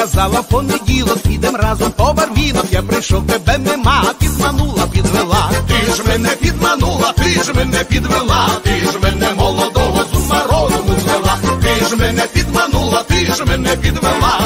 сказала понеділок, підем разом по барвінок. Я прийшов, тебе нема, підманула, підвела. Ти ж мене підманула, ти ж мене підвела, ти ж мене молодого з розуму звела, ти ж мене підманула, ти ж мене підвела,